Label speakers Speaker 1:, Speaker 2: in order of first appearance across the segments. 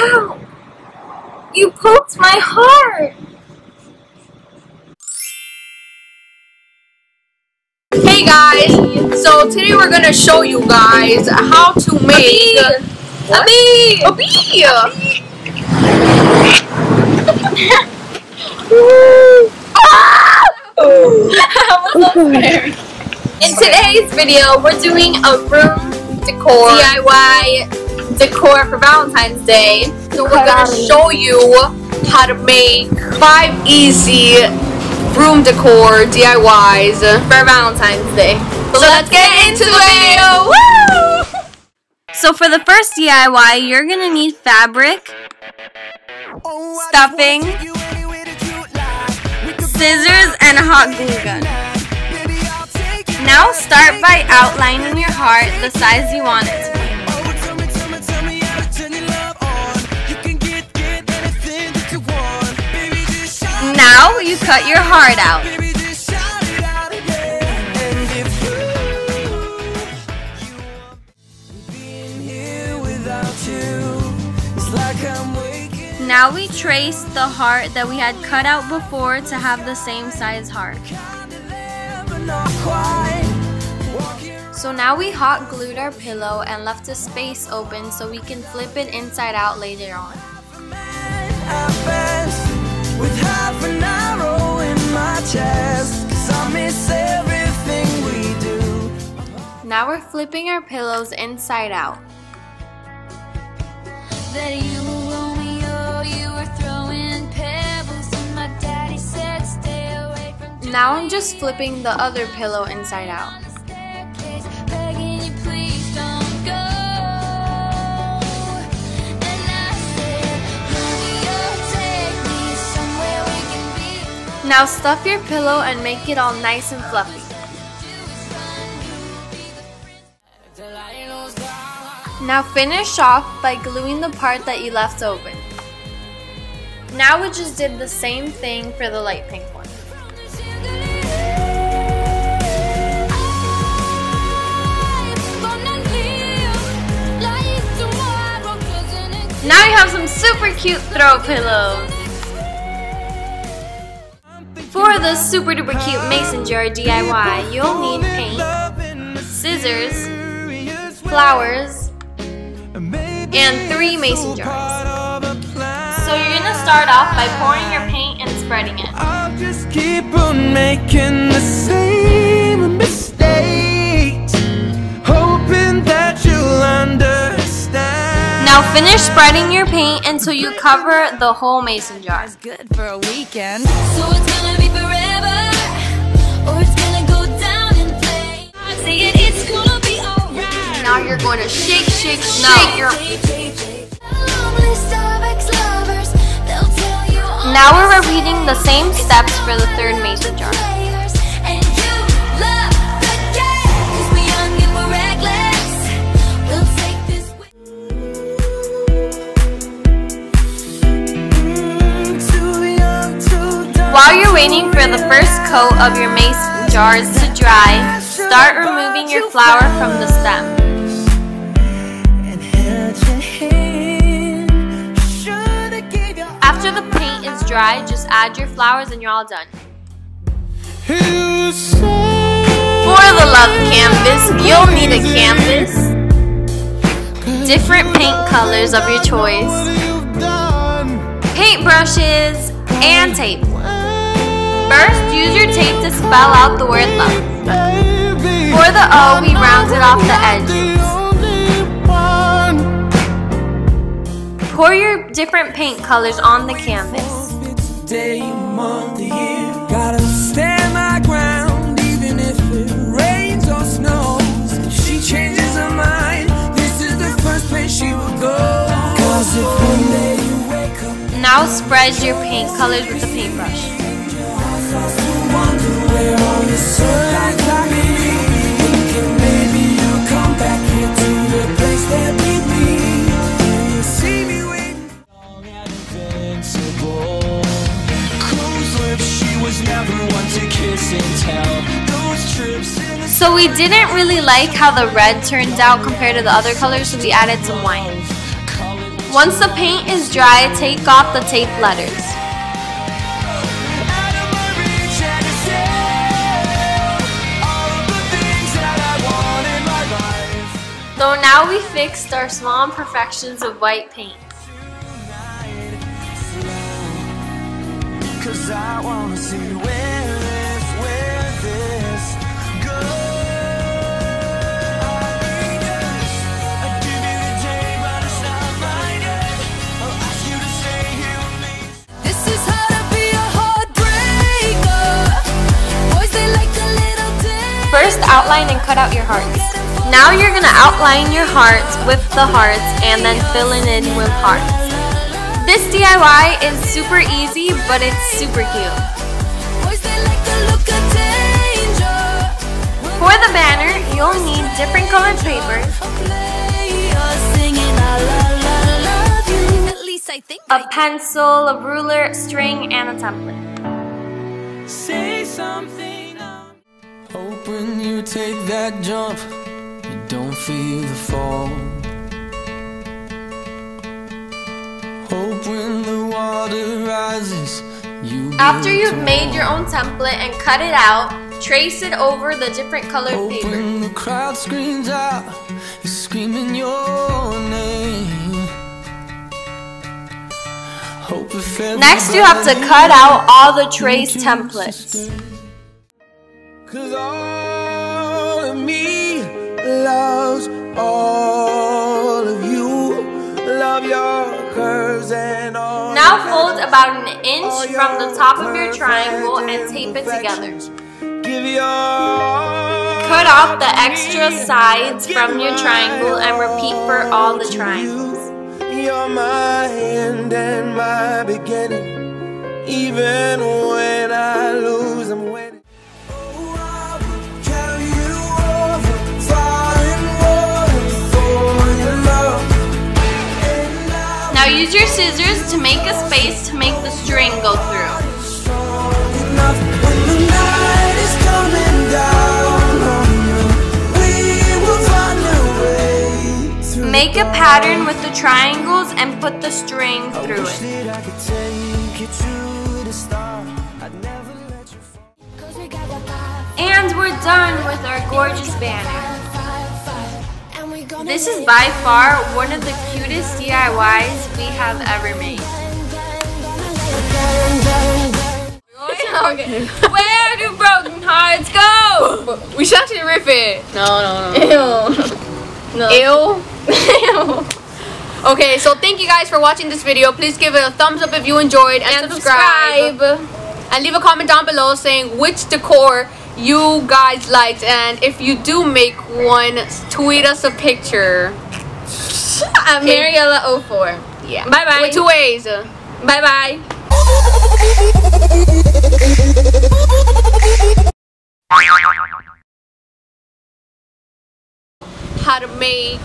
Speaker 1: How? You poked my heart!
Speaker 2: Hey guys, so today we're gonna show you guys how to make
Speaker 1: A bee!
Speaker 2: a bee. In today's video, we're doing a room decor DIY decor for Valentine's Day. So we're gonna show you how to make five easy room decor DIYs for Valentine's Day. So, let's get into the video. Woo!
Speaker 3: So for the first DIY, you're gonna need fabric, stuffing, scissors, and a hot glue gun. Now start by outlining your heart the size you want it Now you cut your heart out. Now we trace the heart that we had cut out before to have the same size heart. So now we hot glued our pillow and left a space open so we can flip it inside out later on.
Speaker 4: Chest, 'cause I miss everything we do.
Speaker 3: Now we're flipping our pillows inside out.
Speaker 5: That you were Romeo, oh, you were throwing pebbles, and my daddy said stay away from
Speaker 3: Now I'm just flipping the other pillow inside out. Now stuff your pillow and make it all nice and fluffy. Now finish off by gluing the part that you left open. Now we just did the same thing for the light pink one. Now you have some super cute throw pillows. For the super duper cute mason jar DIY, you'll need paint, scissors, flowers, and three mason jars. So you're gonna start off by pouring your paint and spreading it. Now finish spreading your paint until you cover the whole mason jar.
Speaker 4: good for a weekend.
Speaker 5: So it's gonna be forever, or it's gonna go down in flames. Say it, it's gonna be alright.
Speaker 3: Now you're going to shake, shake,
Speaker 5: No.
Speaker 3: shake your
Speaker 5: Now we're repeating the same steps for the third mason jar.
Speaker 3: Coat of your mason jars to dry, start removing your flower from the stem. After the paint is dry, just add your flowers and you're all done. For the love canvas, you'll need a canvas, different paint colors of your choice, paint brushes, and tape. First, use your tape to spell out the word love. For the O, we rounded off the edges. Pour your different paint colors on the canvas.
Speaker 4: Day, month, year. Gotta stand my ground, even if it rains or snows. She changes her mind, this is the first place she will go. Cause if one day you wake up,
Speaker 3: Now spread your paint colors with the paintbrush. So we didn't really like how the red turned out compared to the other colors, so we added some
Speaker 4: wine.
Speaker 3: Once the paint is dry, take off the tape letters. Be we fixed our small imperfections a white paint. First, outline and cut out your hearts. Now you're gonna outline your hearts with the hearts and then fill it in with hearts. This DIY is super easy, but it's super cute. For the banner, you'll need different colored
Speaker 5: think
Speaker 3: a pencil, a ruler, string, and a template.
Speaker 4: Say something. Hope you take that jump, don't feel the fall. Hope when the water rises, you
Speaker 3: After you've made your own template and cut it out, trace it over the different colored
Speaker 4: Hope
Speaker 3: paper.
Speaker 4: when the crowd screams out, you're screaming your name.
Speaker 3: Next, you have to cut out all the trace templates.
Speaker 4: Loves all of you. Love your curves and all
Speaker 3: Now fold about an inch from the top of your triangle and tape it together. Cut off the extra sides from your triangle and repeat for all the triangles.
Speaker 4: You're my end and my beginning. Even when I lose, I'm winning.
Speaker 3: Use your scissors to make a space to make the string go through. Make a pattern with the triangles and put the string through it. And we're done with our gorgeous banner. This is by far one of the cutest DIYs we have ever made.
Speaker 2: okay. Where do broken hearts go? We should actually riff it.
Speaker 1: No, no, no.
Speaker 2: Ew. Ew. Okay, so thank you guys for watching this video. Please give it a thumbs up if you enjoyed and,
Speaker 1: And
Speaker 2: subscribe.
Speaker 1: subscribe.
Speaker 2: And leave a comment down below saying which decor you guys liked. And if you do make one, tweet us a picture.
Speaker 1: I'm Maryela04.
Speaker 2: Yeah.
Speaker 1: Bye bye.
Speaker 2: With two ways.
Speaker 1: Bye bye.
Speaker 2: How to make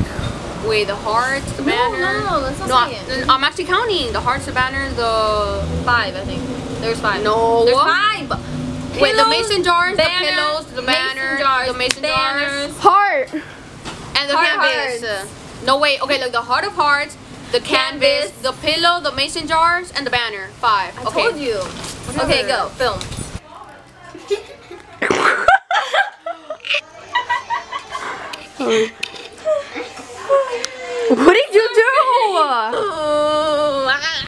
Speaker 2: wait the hearts, the banner.
Speaker 1: no, no, let's not
Speaker 2: no,
Speaker 1: say
Speaker 2: I-
Speaker 1: it.
Speaker 2: I'm actually counting the hearts, the banner, the
Speaker 1: Five, I think. There's five.
Speaker 2: No.
Speaker 1: There's five.
Speaker 2: Wait the mason jars,
Speaker 1: banner,
Speaker 2: the pillows, the
Speaker 1: mason
Speaker 2: banner,
Speaker 1: jars,
Speaker 2: the mason
Speaker 1: banners.
Speaker 2: jars,
Speaker 1: Heart.
Speaker 2: and the
Speaker 1: Heart
Speaker 2: canvas. No wait, okay, look, the heart of hearts, the canvas,
Speaker 1: Canvas.
Speaker 2: the pillow, the mason jars, and the banner. Five.
Speaker 1: I
Speaker 2: okay.
Speaker 1: told you. Okay, go. Film.
Speaker 2: What did you do? Oh.